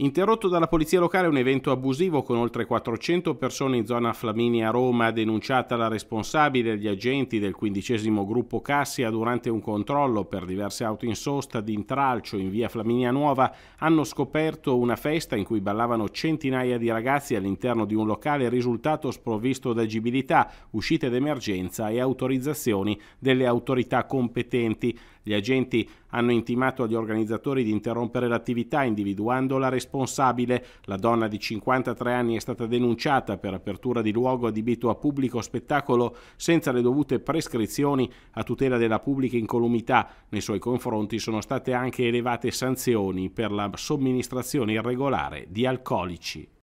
Interrotto dalla polizia locale un evento abusivo con oltre 400 persone in zona Flaminia Roma, denunciata la responsabile degli agenti del quindicesimo gruppo Cassia durante un controllo per diverse auto in sosta di intralcio in via Flaminia Nuova, hanno scoperto una festa in cui ballavano centinaia di ragazzi all'interno di un locale risultato sprovvisto d'agibilità, uscite d'emergenza e autorizzazioni delle autorità competenti. Gli agenti hanno intimato agli organizzatori di interrompere l'attività individuando la responsabile. La donna di 53 anni è stata denunciata per apertura di luogo adibito a pubblico spettacolo senza le dovute prescrizioni a tutela della pubblica incolumità. Nei suoi confronti sono state anche elevate sanzioni per la somministrazione irregolare di alcolici.